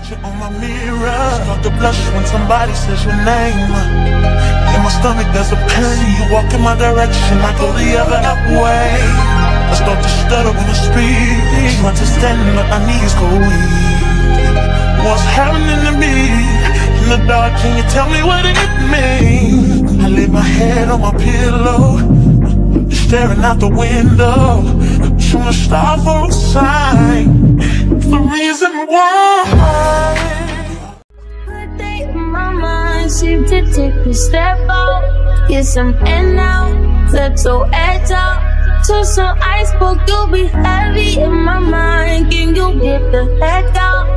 picture on my mirror. Start to blush when somebody says your name. In my stomach, there's a pain. You walk in my direction, I go the other way. I start to stutter when I speak. Trying to stand, but my knees go weak. What's happening to me? In the dark, can you tell me what it means? I lay my head on my pillow, staring out the window. Trying to stop for a sign. The reason why. Put day in my mind, seem to take a step out. Yes, I'm in now, let's go edge out. To some ice, iceberg, you'll be heavy in my mind. Can you get the heck out?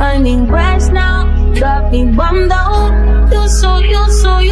I need rest now, got me bummed out. You so, you so, you,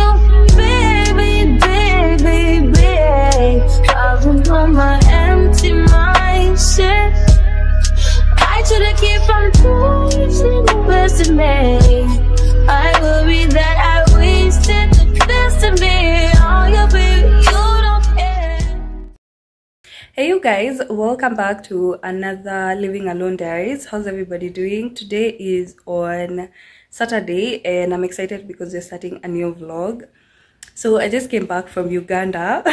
guys, welcome back to another Living Alone Diaries. How's everybody doing? Today is on Saturday and I'm excited because we're starting a new vlog. So I just came back from Uganda.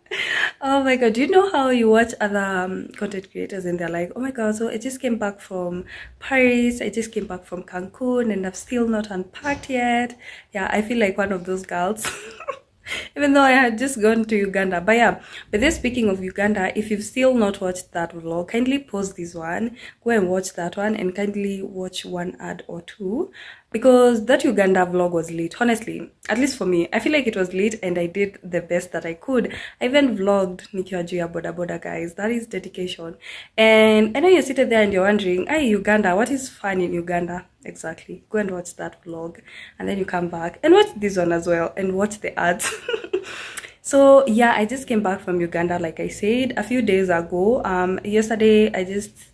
oh my god, do you know how you watch other um, content creators and they're like, oh my god, so I just came back from Paris, I just came back from Cancun and I've still not unpacked yet. Yeah, I feel like one of those girls. even though I had just gone to Uganda. But yeah, but then speaking of Uganda, if you've still not watched that vlog, kindly pause this one, go and watch that one, and kindly watch one ad or two because that Uganda vlog was late. Honestly, at least for me, I feel like it was late and I did the best that I could. I even vlogged Nikiwa Juya Boda Boda, guys. That is dedication. And I know you're seated there and you're wondering, hey, Uganda, what is fun in Uganda? Exactly. Go and watch that vlog, and then you come back and watch this one as well, and watch the ads. so yeah i just came back from uganda like i said a few days ago um yesterday i just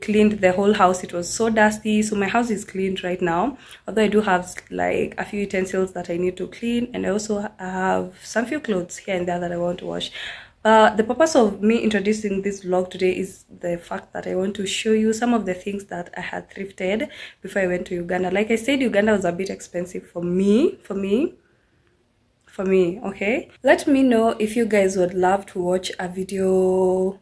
cleaned the whole house. It was so dusty. So my house is cleaned right now. Although i do have like a few utensils that i need to clean and i also have some few clothes here and there that i want to wash. Uh, the purpose of me introducing this vlog today is the fact that I want to show you some of the things that I had thrifted before I went to Uganda. Like I said, Uganda was a bit expensive for me, for me, for me okay? Let me know if you guys would love to watch a video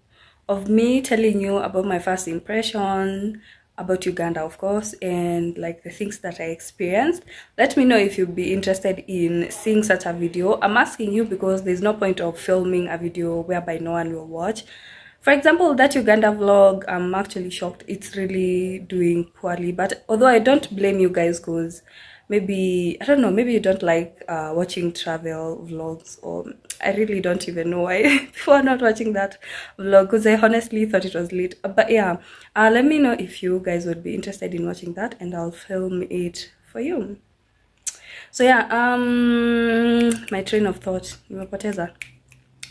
of me telling you about my first impression about uganda of course and like the things that i experienced. Let me know if you'd be interested in seeing such a video. I'm asking you because there's no point of filming a video whereby no one will watch. For example that uganda vlog i'm actually shocked it's really doing poorly but although i don't blame you guys because maybe i don't know maybe you don't like uh, watching travel vlogs or i really don't even know why people are not watching that vlog because i honestly thought it was lit. But yeah uh, let me know if you guys would be interested in watching that and i'll film it for you. So yeah um my train of thought nimepoteza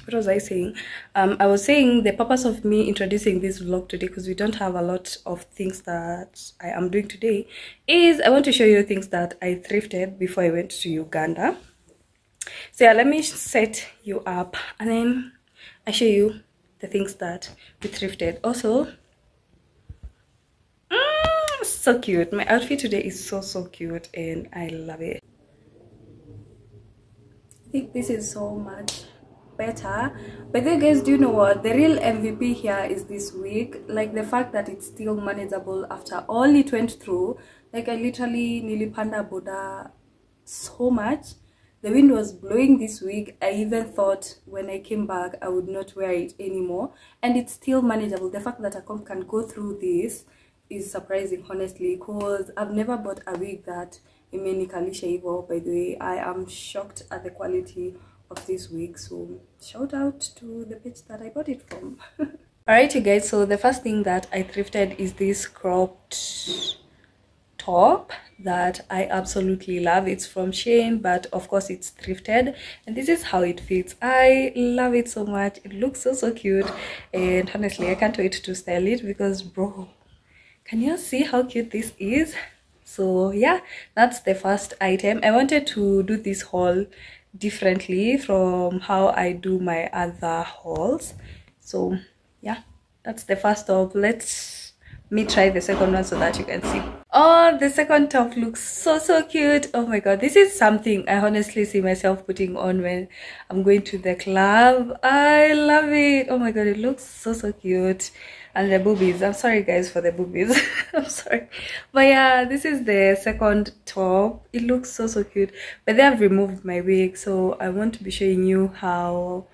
what was I saying? Um, I was saying the purpose of me introducing this vlog today, because we don't have a lot of things that I am doing today, is I want to show you things that I thrifted before I went to Uganda. So yeah, let me set you up and then I show you the things that we thrifted. Also, mm, so cute. My outfit today is so, so cute and I love it. I think this is so much better. But then guys do you know what? The real mvp here is this wig like the fact that it's still manageable after all it went through. Like i literally nilipanda boda so much. The wind was blowing this wig i even thought when i came back i would not wear it anymore. And it's still manageable. The fact that a comp can go through this is surprising honestly because i've never bought a wig that imenikalisha hivyo by the way. I am shocked at the quality of this wig so shout out to the page that i bought it from. Alright you guys so the first thing that i thrifted is this cropped top that i absolutely love. It's from Shein but of course it's thrifted and this is how it fits. I love it so much. It looks so so cute and honestly i can't wait to style it because bro can you see how cute this is? So yeah that's the first item. I wanted to do this haul differently from how I do my other hauls. So yeah, that's the first of let's me try the second one so that you can see. Oh the second top looks so so cute. Oh my god this is something i honestly see myself putting on when i'm going to the club. I love it. Oh my god it looks so so cute and the boobies. I'm sorry guys for the boobies. I'm sorry. But yeah this is the second top. It looks so so cute. But they have removed my wig so i want to be showing you how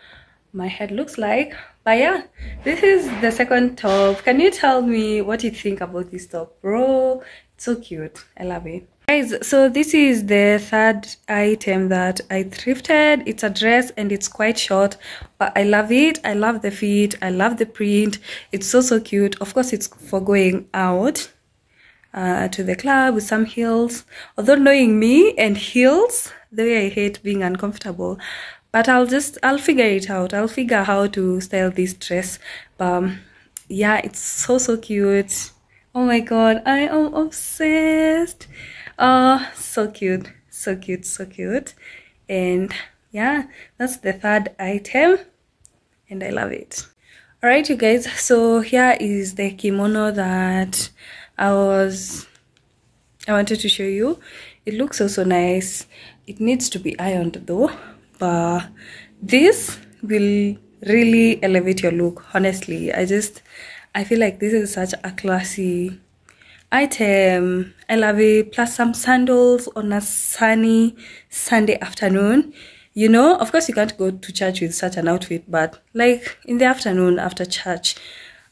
my head looks like. But yeah this is the second top. Can you tell me what you think about this top? Bro it's so cute. I love it guys so this is the third item that i thrifted it's a dress and it's quite short but i love it i love the fit i love the print it's so so cute of course it's for going out uh, to the club with some heels although knowing me and heels the way i hate being uncomfortable but I'll just I'll figure it out. I'll figure how to style this dress. But um, yeah, it's so so cute. Oh my god, I am obsessed. Oh, so cute, so cute, so cute. And yeah, that's the third item, and I love it. All right, you guys. So here is the kimono that I was I wanted to show you. It looks so so nice. It needs to be ironed though but this will really elevate your look honestly i just i feel like this is such a classy item. I love it. Plus some sandals on a sunny sunday afternoon. You know of course you can't go to church with such an outfit but like in the afternoon after church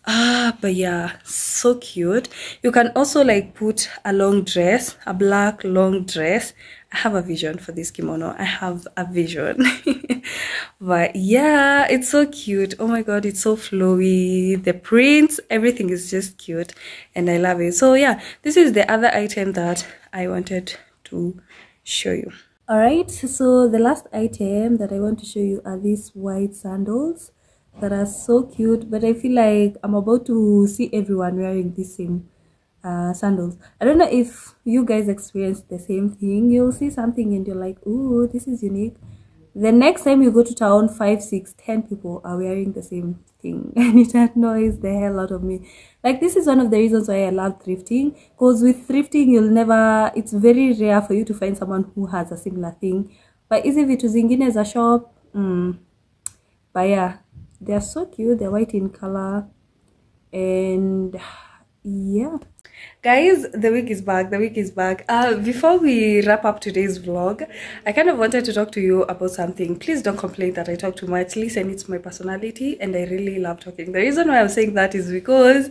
ah but yeah so cute you can also like put a long dress a black long dress I have a vision for this kimono. I have a vision. but yeah, it's so cute. Oh my god, it's so flowy. The prints, everything is just cute and I love it. So yeah, this is the other item that I wanted to show you. Alright, so the last item that I want to show you are these white sandals that are so cute. But I feel like I'm about to see everyone wearing the same uh, sandals. I don't know if you guys experience the same thing. You'll see something and you're like, ooh, this is unique. The next time you go to town, five, six, ten people are wearing the same thing, and it annoys the hell out of me. Like this is one of the reasons why I love thrifting. Because with thrifting, you'll never. It's very rare for you to find someone who has a similar thing. But easy vitu zingine a shop. Mm. But yeah, they're so cute. They're white in color, and yeah. Guys the week is back. The week is back. Uh before we wrap up today's vlog i kind of wanted to talk to you about something. Please don't complain that i talk too much. Listen it's my personality and i really love talking. The reason why i'm saying that is because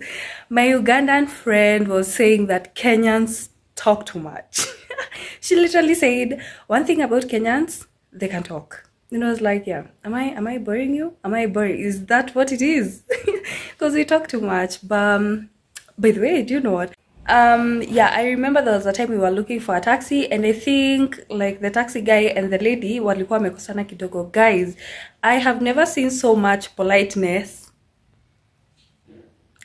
my ugandan friend was saying that kenyans talk too much. She literally said one thing about kenyans they can talk and I was like, yeah, am I am I boring you? Am I boring? Is that what it is? Because we talk too much. But um, by the way do you know what um yeah i remember there was a time we were looking for a taxi and i think like the taxi guy and the lady walikuwa wamekosana kidogo guys i have never seen so much politeness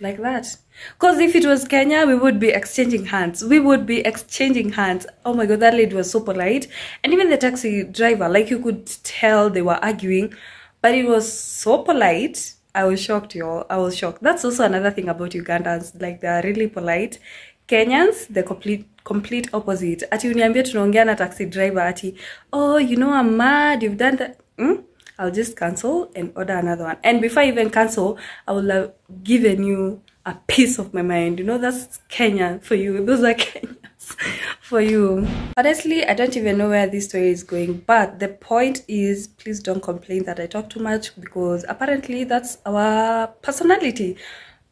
like that because if it was kenya we would be exchanging hands we would be exchanging hands oh my god that lady was so polite and even the taxi driver like you could tell they were arguing but it was so polite I was shocked, y'all. I was shocked. That's also another thing about Ugandans. Like, they are really polite. Kenyans, the complete complete opposite. Ati uniambia tunaongea na taxi driver ati, oh, you know, I'm mad. You've done that. Hmm? I'll just cancel and order another one. And before I even cancel, I will have given you a piece of my mind. You know, that's Kenya for you. Those are Kenyans for you. Honestly, I don't even know where this story is going. But the point is, please don't complain that I talk too much because apparently that's our personality.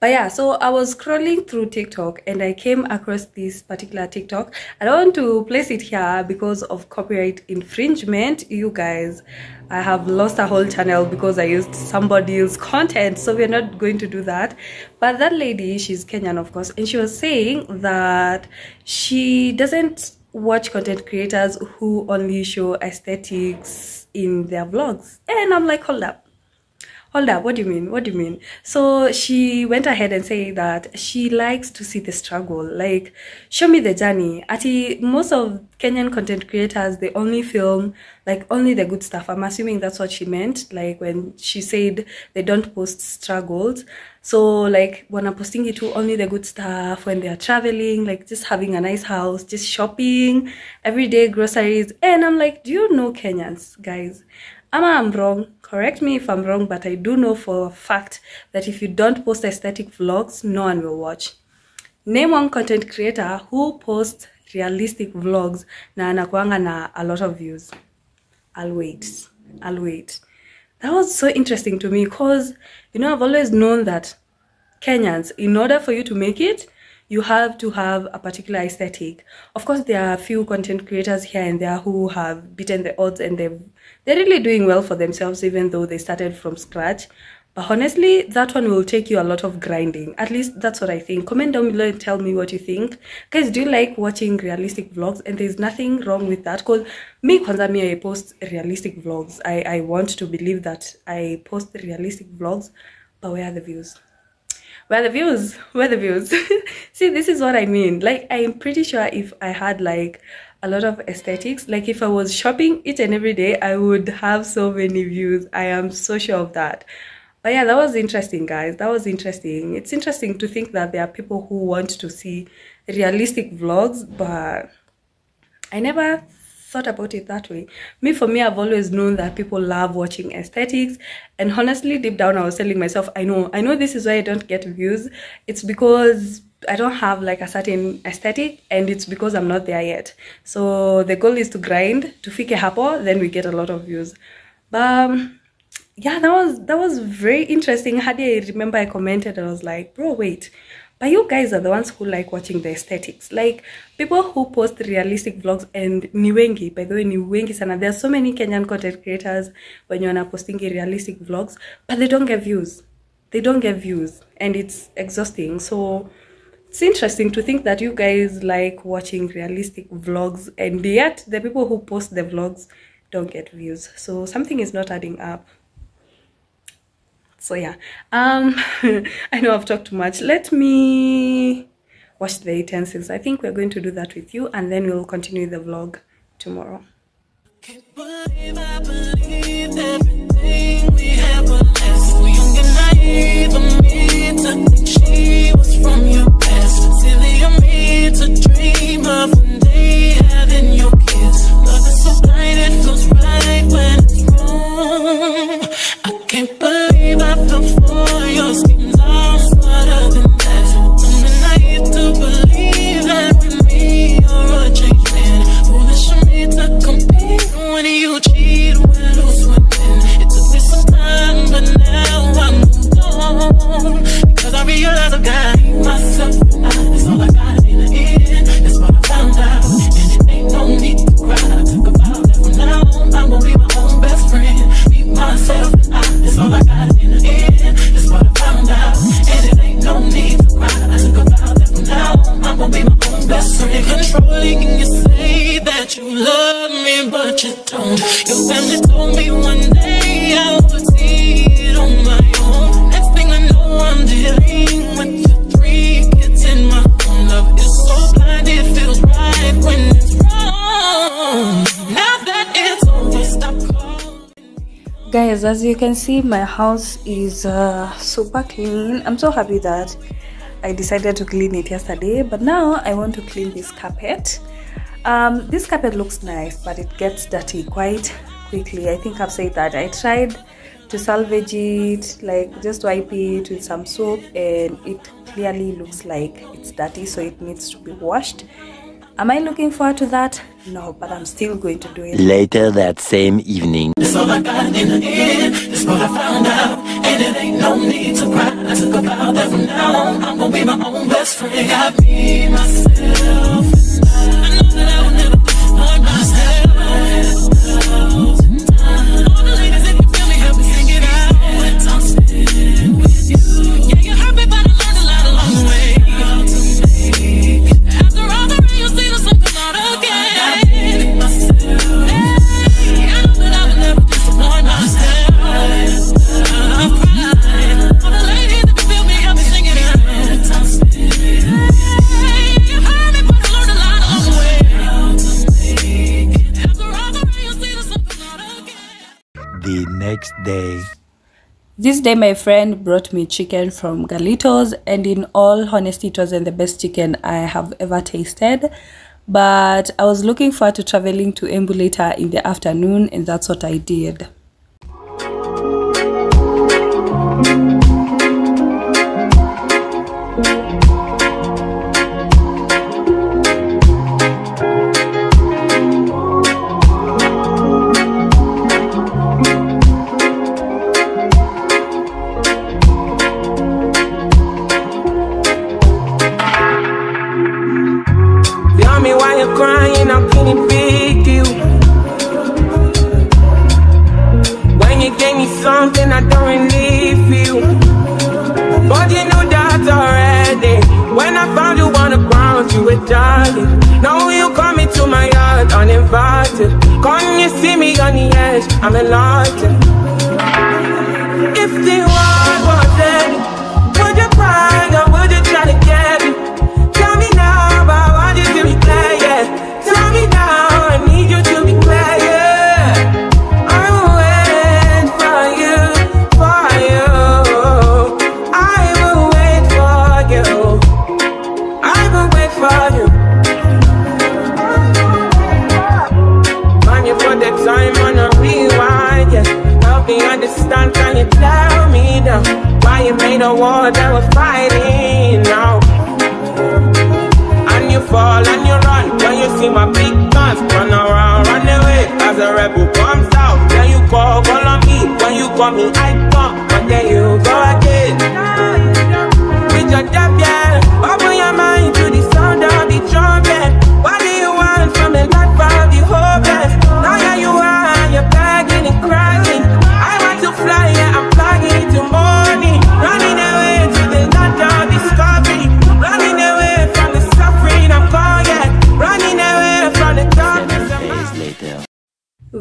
But yeah, so I was scrolling through TikTok and I came across this particular TikTok. I don't want to place it here because of copyright infringement. You guys, I have lost a whole channel because I used somebody's content. So we're not going to do that. But that lady, she's Kenyan, of course, and she was saying that she doesn't watch content creators who only show aesthetics in their vlogs. And I'm like, hold up hold up what do you mean? What do you mean? So she went ahead and said that she likes to see the struggle. Like show me the journey. Ati most of kenyan content creators they only film like only the good stuff. I'm assuming that's what she meant like when she said they don't post struggles. So like wanapostingi tu only the good stuff when they are traveling like just having a nice house just shopping everyday groceries. And i'm like do you know kenyans guys Ama I'm wrong. Correct me if I'm wrong, but I do know for a fact that if you don't post aesthetic vlogs, no one will watch. Name one content creator who posts realistic vlogs na anakuanga na a lot of views. I'll wait. I'll wait. That was so interesting to me because, you know, I've always known that Kenyans, in order for you to make it, you have to have a particular aesthetic. Of course, there are a few content creators here and there who have beaten the odds and they've, they're really doing well for themselves, even though they started from scratch. But honestly, that one will take you a lot of grinding. At least that's what I think. Comment down below and tell me what you think. Guys, do you like watching realistic vlogs? And there's nothing wrong with that. Because me, kwanza me, I post realistic vlogs. I, I want to believe that I post realistic vlogs. But where are the views? Where the views? Where the views? See this is what i mean. Like i'm pretty sure if i had like a lot of aesthetics like if i was shopping each and every day i would have so many views. I am so sure of that. But yeah that was interesting guys. That was interesting. It's interesting to think that there are people who want to see realistic vlogs but i never thought about it that way. Me, for me, I've always known that people love watching aesthetics. And honestly, deep down, I was telling myself, I know, I know this is why I don't get views. It's because I don't have like a certain aesthetic and it's because I'm not there yet. So the goal is to grind, to fike hapo, then we get a lot of views. But um, yeah, that was that was very interesting. Hadi I remember I commented, I was like, bro, wait. But you guys are the ones who like watching the aesthetics. Like people who post realistic vlogs and ni wengi, by the way, ni wengi sana. There are so many Kenyan content creators when you're posting realistic vlogs, but they don't get views. They don't get views and it's exhausting. So it's interesting to think that you guys like watching realistic vlogs and yet the people who post the vlogs don't get views. So something is not adding up so yeah. Um i know i've talked too much. Let me wash the utensils. I think we're going to do that with you and then we'll continue the vlog tomorrow you don't. Your family told me one day I would see it on my own. Next thing I know, I'm dealing with your three kids in my. Love is so blind, it feels right when it's wrong. Guys as you can see my house is uh, super clean i'm so happy that i decided to clean it yesterday but now i want to clean this carpet um, this carpet looks nice but it gets dirty quite quickly i think i've said that i tried to salvage it like just wipe it with some soap and it clearly looks like it's dirty so it needs to be washed am i looking forward to that no but i'm still going to do it Later that same evening. It's all I got in the end. It's what I found out. And it ain't no need to cry. I took a vow that from now on I'm gonna be my own best friend. Got me, myself. This day, my friend brought me chicken from Galitos, and in all honesty, it wasn't the best chicken I have ever tasted. But I was looking forward to traveling to Embu later in the afternoon, and that's what I did. Uninvited. Come you see me on the edge, I'm enlightened. Then you go again.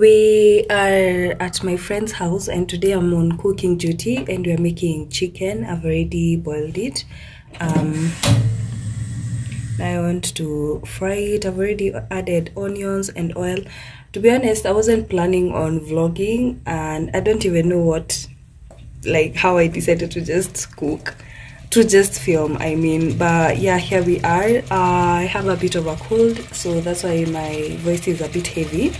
We are at my friend's house, and today I'm on cooking duty, and we're making chicken. I've already boiled it. Um, I want to fry it. I've already added onions and oil. To be honest, I wasn't planning on vlogging, and I don't even know what, like, how I decided to just cook, to just film. I mean, but yeah, here we are. Uh, I have a bit of a cold, so that's why my voice is a bit heavy.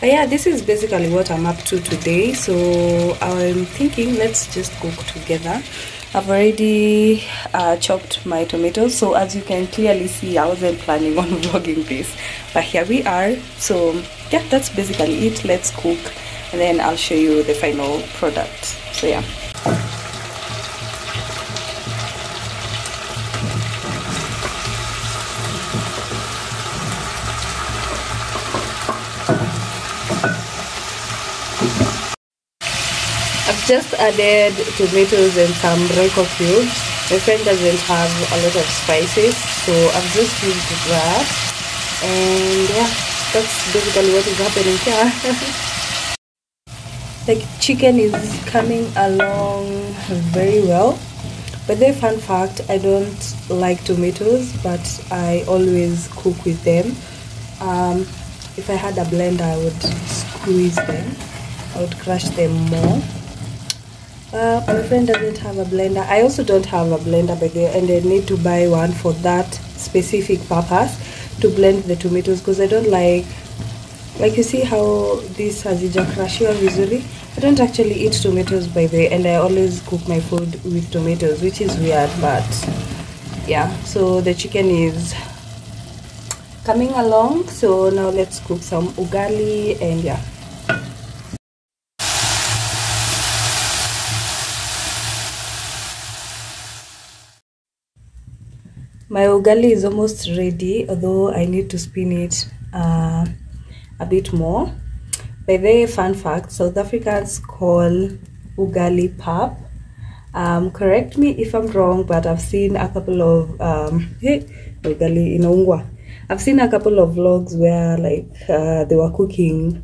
But yeah, this is basically what I'm up to today. So I'm thinking let's just cook together. I've already uh, chopped my tomatoes, so as you can clearly see, I wasn't planning on vlogging this, but here we are. So yeah, that's basically it. Let's cook, and then I'll show you the final product. So yeah. Just added tomatoes and some Royco cubes. My friend doesn't have a lot of spices, so I've just used that. And yeah, that's basically what is happening here. like chicken is coming along very well. But the fun fact, I don't like tomatoes, but I always cook with them. Um, if I had a blender, I would squeeze them. I would crush them more. Uh, my friend doesn't have a blender. I also don't have a blender by the way, and I need to buy one for that specific purpose to blend the tomatoes because I don't like like you see how this has hazijakrashiwa vizuri I don't actually eat tomatoes by the way and I always cook my food with tomatoes which is weird but yeah. So the chicken is coming along. So now let's cook some ugali and yeah my ugali is almost ready although i need to spin it uh, a bit more. By the way, fun fact south africans call ugali pap. Um, correct me if i'm wrong but i've seen a couple of um, hey, ugali i've seen a couple of vlogs where like uh, they were cooking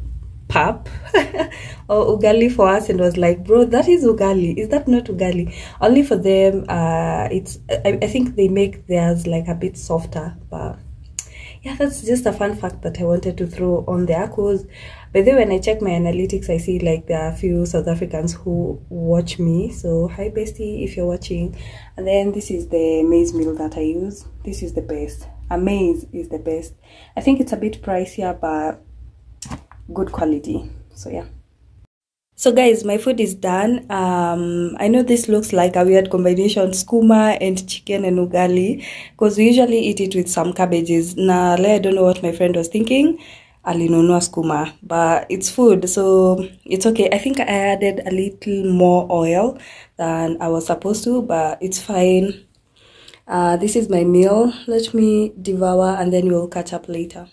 pap or ugali for us and was like bro that is ugali. Is that not ugali? Only for them uh it's I, I think they make theirs like a bit softer but yeah that's just a fun fact that i wanted to throw on there because by the way when i check my analytics i see like there are a few south africans who watch me. So hi bestie if you're watching. And then this is the maize meal that i use. This is the best. A maize is the best. I think it's a bit pricier but good quality. So yeah so guys my food is done. Um i know this looks like a weird combination skuma and chicken and ugali because we usually eat it with some cabbages. Le i don't know what my friend was thinking. Alinunua skuma but it's food so it's okay. I think i added a little more oil than i was supposed to but it's fine. Uh, this is my meal. Let me devour and then we'll catch up later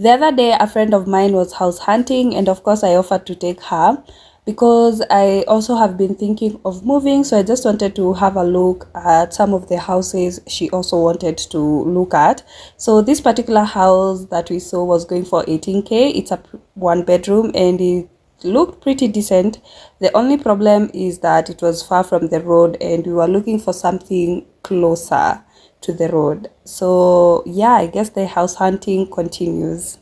The other day, a friend of mine was house hunting, and of course, I offered to take her because I also have been thinking of moving. So I just wanted to have a look at some of the houses she also wanted to look at. So this particular house that we saw was going for 18k. It's a one bedroom and it looked pretty decent. The only problem is that it was far from the road, and we were looking for something closer to the road. So, yeah, I guess the house hunting continues.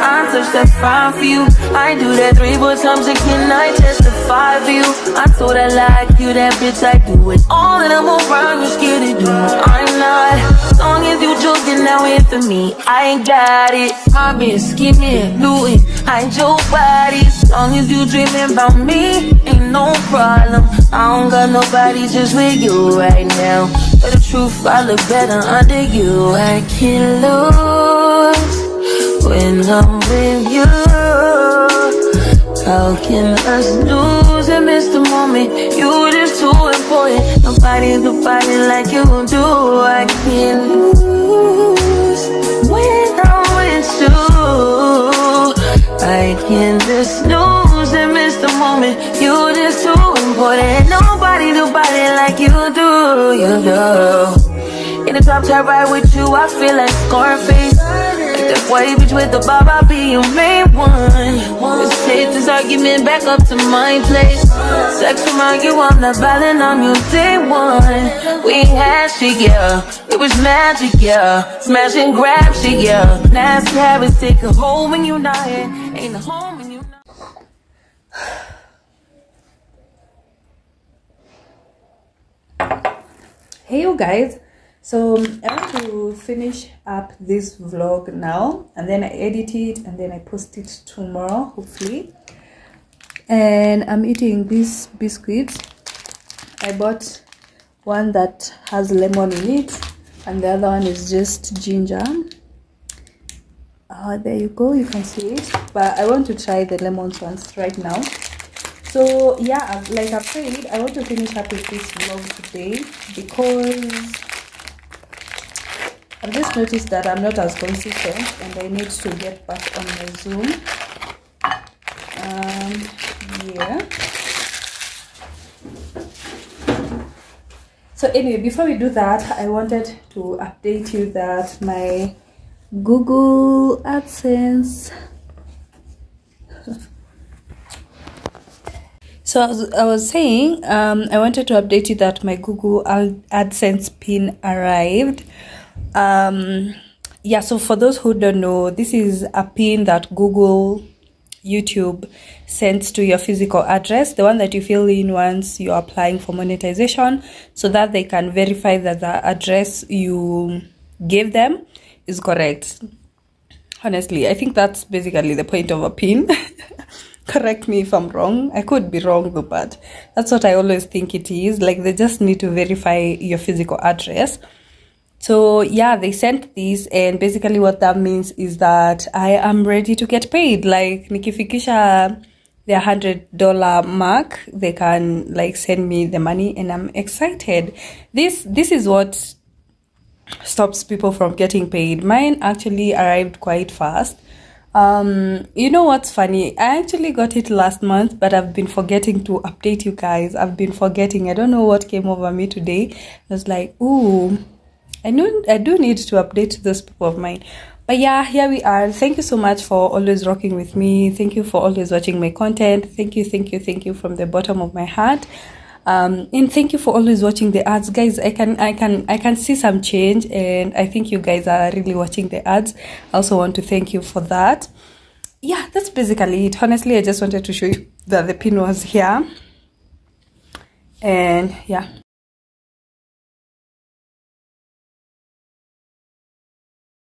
I touch that fine for you. I do that three times and I testify for you? I her like you, that bitch, I do it. All that I'm around, you scared to do. I'm not. Long as you joking now for me, I ain't got it. I've been scheming, looting, hide your body. As long as you dreaming about me, ain't no problem. I don't got nobody just with you right now. But the truth, I look better under you. I can't lose when I'm with you. How can us lose and miss the moment? You just too important. Nobody do body like you do. I can't lose when I'm with you. I can just lose and miss the moment. You just too important. Nobody do body like you do. You do. In the top tier ride with you, I feel like Scarface. That white bitch with the bob, I'll be your main one. Let's take this argument back up to my place. Sex remind you I'm not violent, I'm your day one. We had shit, yeah. It was magic, yeah. Smash and grab shit, yeah. Nasty habits take a hold when you're. Ain't a home when you're. Hey, you guys. So I want to finish up this vlog now and then I edit it and then I post it tomorrow, hopefully. And I'm eating these biscuits. I bought one that has lemon in it and the other one is just ginger. Uh, there you go, you can see it. But I want to try the lemon ones right now. So yeah, like I've said, I want to finish up with this vlog today because I've just noticed that I'm not as consistent and I need to get back on my Zoom. Um, yeah. so anyway before we do that i wanted to update you that my google adsense so I was, I was saying um, i wanted to update you that my google adsense pin arrived um, yeah so for those who don't know this is a pin that google youtube sends to your physical address the one that you fill in once you're applying for monetization so that they can verify that the address you gave them is correct. Honestly i think that's basically the point of a pin. Correct me if i'm wrong. I could be wrong but that's what i always think it is. Like they just need to verify your physical address so yeah they sent this and basically what that means is that i am ready to get paid. Like nikifikisha the hundred dollar mark they can like send me the money and i'm excited. This this is what stops people from getting paid. Mine actually arrived quite fast. Um you know what's funny? I actually got it last month but i've been forgetting to update you guys. I've been forgetting. I don't know what came over me today. I was like ooh I know I do need to update those people of mine. But yeah, here we are. Thank you so much for always rocking with me. Thank you for always watching my content. Thank you, thank you, thank you from the bottom of my heart. Um, and thank you for always watching the ads, guys. I can, I can, I can see some change, and I think you guys are really watching the ads. I also want to thank you for that. Yeah, that's basically it. Honestly, I just wanted to show you that the pin was here, and yeah.